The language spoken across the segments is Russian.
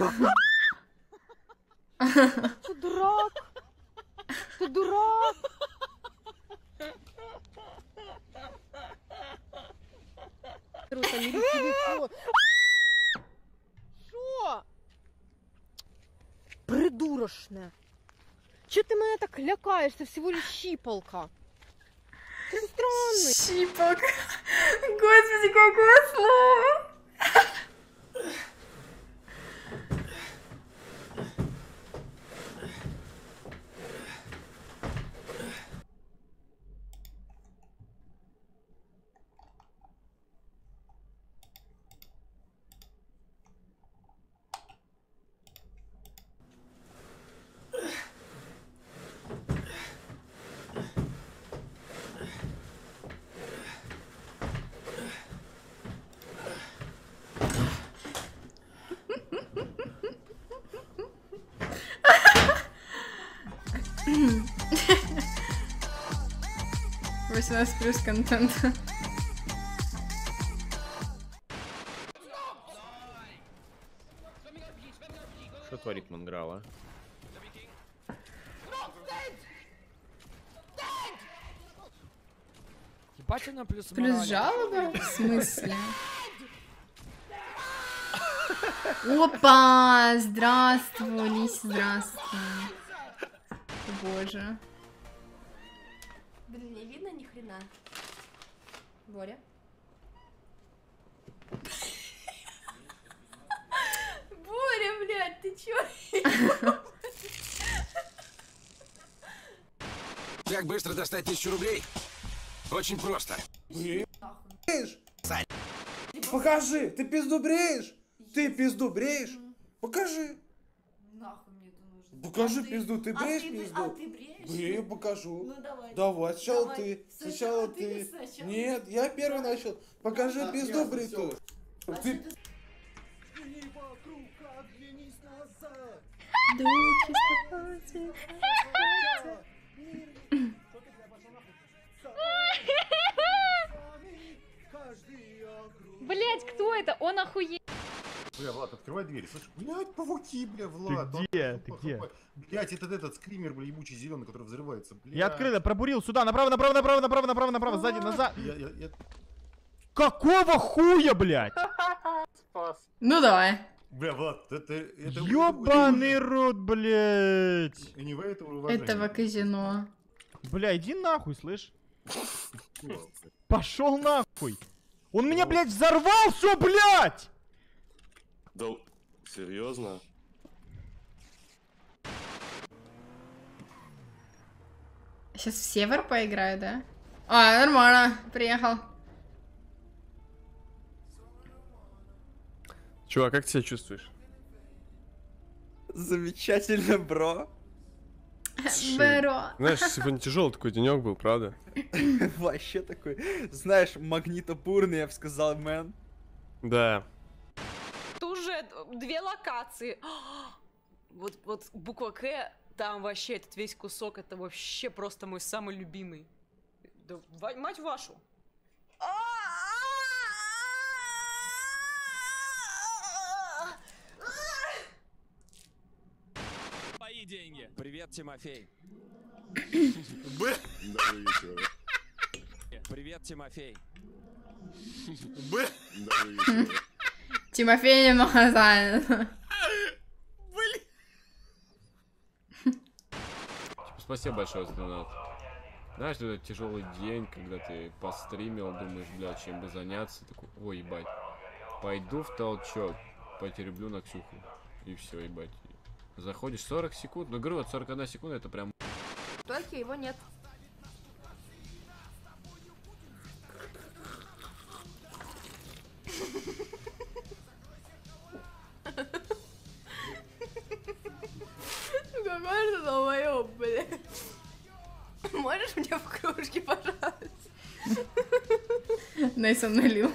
Ты дурак! Ты дурак! Що? Придурошне. Чого ти мене так лякаєш? Це всього лиш щіпалка. Ти странний. Щипок. Господи, какое слово. Восемнадцать плюс контент. Что творит Манграл, а? Ебать она плюс Плюс морали. жалоба? В смысле? Опа! Здравствуй, Лись, здравствуй. Боже. Блин, не видно ни хрена. Боря. Боря, блядь, ты чё? Как быстро достать тысячу рублей? Очень просто. Покажи! Ты пизду бреешь? Ты пизду бреешь? Покажи! Нахуй. Покажи А ты- пизду, ты а бреешь ты бре- пизду? А ты бреешь? Брею, покажу. Ну давай. Давай, сначала Давай. ты. Сначала Сначала ты, ты. сначала. Нет, я первый начал. Покажи А, пизду ясно, бритую. А Ты что ты- Бля, Влад, открывай дверь. Слышь, блядь, пауки, бля, Влад. Ты где? Ты где? Блять, это этот скример, бля, ебучий зеленый, который взрывается. Бля. Я открыто пробурил сюда, направо, направо, направо, направо, направо, направо, сзади, назад. Я, я, я... Какого хуя, блядь? Ну давай. Бля, Влад, это... это Ёбаный это- рот, блядь. Anyway, это уважение. Этого казино. Бля, иди нахуй, слышь? Пошел нахуй. Он меня, блядь, взорвал все, блядь! Да, серьезно? Сейчас в север поиграю, да? А, нормально. Приехал. Чувак, как ты себя чувствуешь? Замечательно, бро. Бро. Знаешь, сегодня тяжелый такой денек был, правда? Вообще такой, знаешь, магнитобурный, я бы сказал, мэн. Да. Две локации. Вот, вот буква К, там вообще этот весь кусок, это вообще просто мой самый любимый. Да, мать вашу. Мои деньги. Привет, Тимофей. Б. Привет, Тимофей. Б. Тимофей немного занят. Спасибо большое за донат. Знаешь, это тяжелый день, когда ты постримил, думаешь, бля, чем бы заняться, такой, ой, ебать, пойду в толчок, потереблю на Ксюху, и все, ебать. Заходишь 40 секунд, ну, говорю, вот 41 секунда, это прям Только его нет. Можешь мне в кружке, пожалуйста? Найсон налил.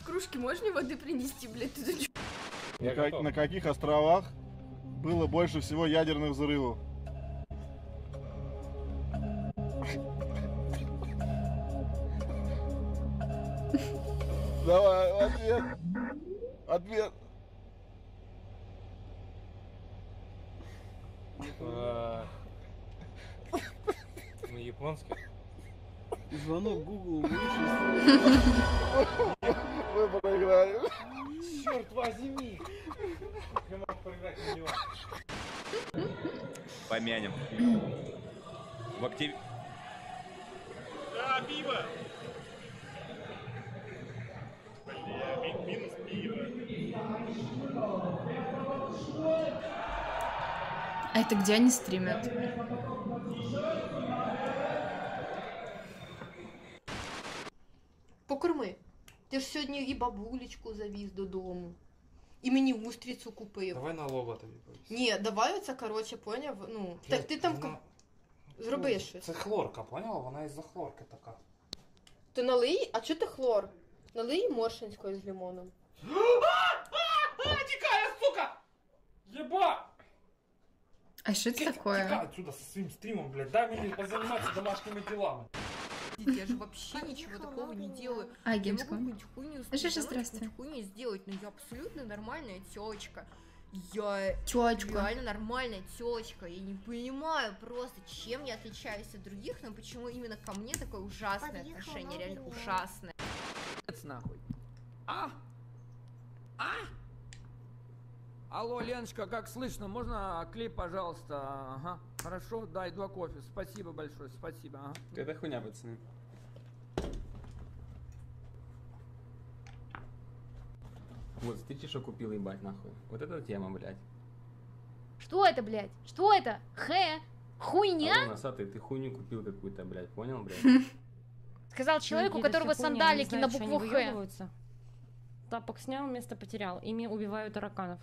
В кружке можешь мне воды принести, блядь? Ты чё? На, как- на каких островах было больше всего ядерных взрывов? Давай, ответ. Ответ. На японском. Звонок Google Мы проиграли. Черт возьми! Я мог проиграть миллион. Помянем. В актив... Да, пиво! Минус пиво. А это где они стримят? Покорми. Ти ж сьогодні і бабулечку завіз додому. І мені устрицю купив. Давай на лоба тобі повісимо. Ні, давай оце, коротше, поняв? Ну, так ти там Вона- зроби щось. Це хлорка, поняла? Вона із-за хлорки така. То налий, а чого ти хлор? Налий моршинської з лимоном. А, тікає, сука! Єба! А что это Тікай такое? отсюда со своим стримом, блядь. Дай мне позаниматься домашними делами. Я же вообще ничего такого не делаю. А, Я могу какую-нибудь хуйню здрасте. какую-нибудь хуйню сделать, но я абсолютно нормальная тёлочка. Я Тёлочка. реально нормальная тёлочка. Я не понимаю просто, чем я отличаюсь от других, но почему именно ко мне такое ужасное отношение, реально ужасное. нахуй. А? А? Алло, Леночка, как слышно? Можно клип, пожалуйста? Ага. Хорошо, дай два кофе. Спасибо большое, спасибо. Ага. Это хуйня, пацаны. Вот, смотрите, что купил, ебать, нахуй. Вот эта тема, блядь. Что это, блядь? Что это? Хэ? Хуйня? Алло, носатый, ты хуйню купил какую-то, блядь, понял, блядь? Сказал человеку, у которого сандалики на букву Х. Тапок снял, место потерял. Ими убиваю тараканов.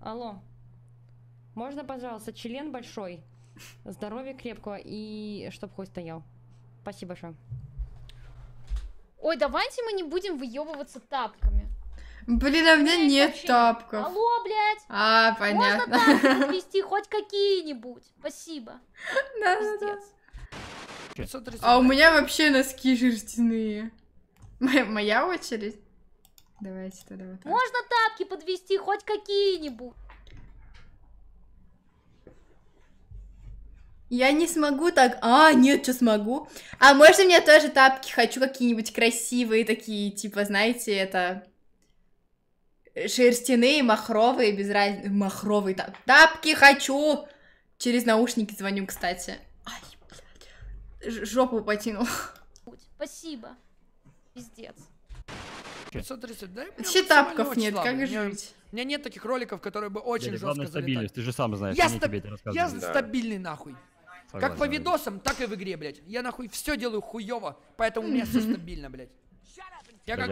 Алло. Можно, пожалуйста, член большой, здоровья крепкого и чтоб хуй стоял. Спасибо большое. Ой, давайте мы не будем выебываться тапками. Блин, а у меня нет Вообще. тапков. Алло, блядь. А, Можно понятно. тапки подвести хоть какие-нибудь? Спасибо. Пиздец. А у меня вообще носки шерстяные. Моя очередь? Давайте тогда вот так. Можно тапки подвести хоть какие-нибудь? Я не смогу так. А, нет, что смогу. А можно мне тоже тапки? Хочу какие-нибудь красивые такие, типа, знаете, это... Шерстяные, махровые, без разницы. Махровые тап- тапки хочу! Через наушники звоню, кстати. Ай, блядь. Ж- Жопу потянул. Спасибо. Пиздец. 530, дай мне Вообще максимально тапков очень нет, слабый. как меня- жить? У меня нет таких роликов, которые бы очень Дядя, жестко главное залетали. стабильность, ты же сам знаешь, Я, стаб- тебе это я. Да. стабильный нахуй. как Согласен, по Вадим. видосам, так и в игре, блядь. Я нахуй все делаю хуево, поэтому у меня все стабильно, блядь. Я как,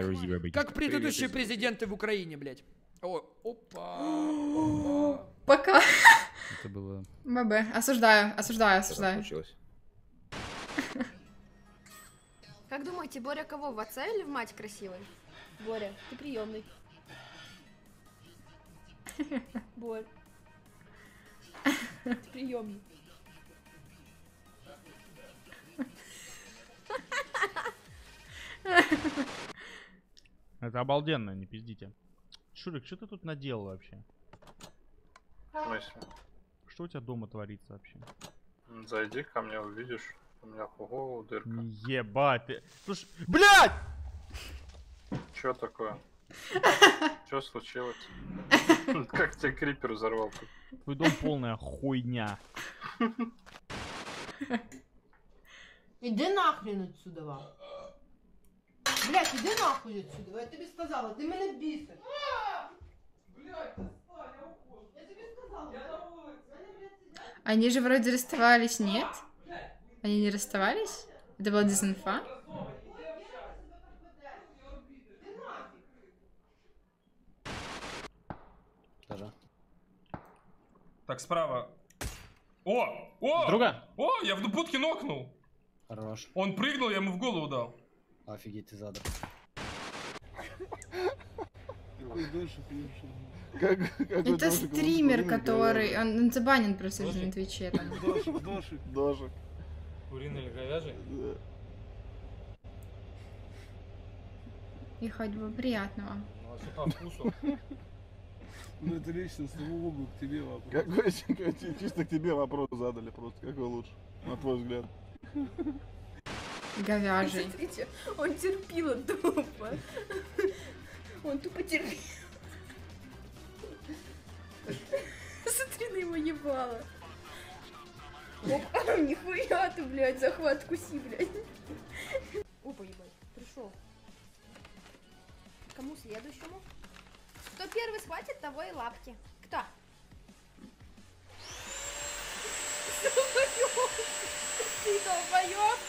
как предыдущие президенты в Украине, блядь. О, опа, опа. Пока. Это было... ББ. Осуждаю, осуждаю, осуждаю. Как думаете, Боря кого, в отца или в мать красивой? Боря, ты приемный. Борь. Ты приемный. Это обалденно, не пиздите. Шурик, что ты тут наделал вообще? Что у тебя дома творится вообще? Зайди ко мне, увидишь. У меня голову дырка. Ебать ты. Слушай, блядь! Чё такое? Чё случилось? Как тебя крипер взорвал тут? Твой дом полная хуйня. Іди нахрен отсюда. ва. Блять, іди нахуй отсюда. Я тобі сказала, ти мене бісиш. Они же вроде расставались, нет? Они не расставались? Это была дезинфа? Так, справа. О! О! Друга? О, я в будке нокнул. Хорош. Он прыгнул, я ему в голову дал. Офигеть, ты задал. Это стример, который... Он, он забанен просто уже на Твиче. там. Дошик, дошик. Дожик. Куриный или говяжий? И хоть бы приятного. Ну, а что по вкусу? Ну это лично самому к тебе вопрос. Какой чи- чисто к тебе вопрос задали просто. Какой лучше, на твой взгляд? Говяжий. Смотрите, он терпила тупо. Он тупо терпел. Смотри на его ебало. Оп, нихуя ты, блядь, захват куси, блядь. Опа, ебать, пришел. Кому следующему? Кто первый схватит, того и лапки. Кто? Долбоёб! Ты долбоёб!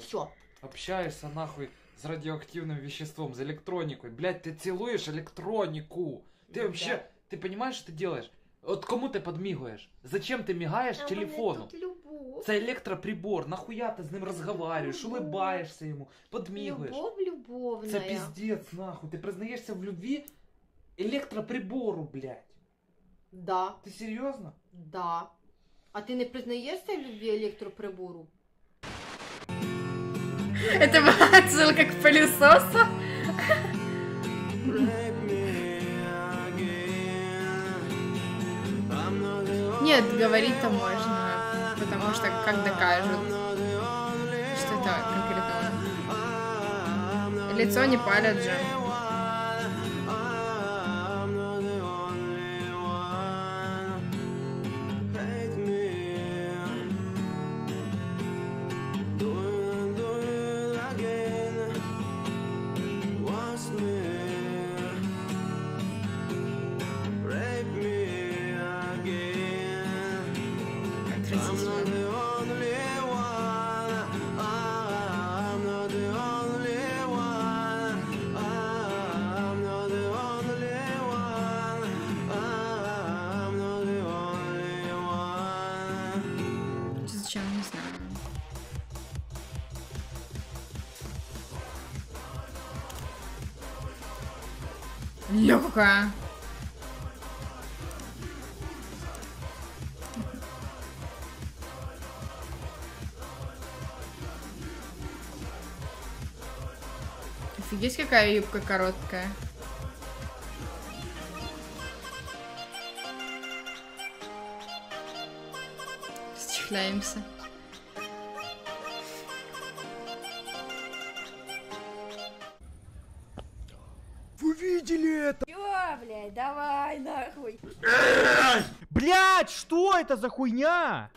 Все. Общаешься нахуй с радиоактивным веществом, с электроникой. Блять, ты целуешь электронику. Ты Да. вообще, ты понимаешь, что ты делаешь? От кому ты подмигуєш? Зачем ти мігаєш А телефону? мене тут любов. Це електроприбор, нахуя ти з ним розговариваєш, улибаєшся йому, подмігуєш. Любовь любовная. Це піздець, нахуй. Ти признаєшся в любві електроприбору, блядь. Да. Ти серйозно? Да. А ти не признаєшся в любві електроприбору? Это была отсылка к пылесосу? Нет, говорить-то можно, потому что как докажут, что это конкретно он. Лицо не палят же. Зачем, не знаю. Легкая. Офигеть, какая юбка короткая. Счехляемся. Вы видели это? Чё, блядь, давай нахуй. Блять, что это за хуйня?